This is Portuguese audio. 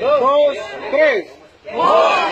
dois, três. Morre!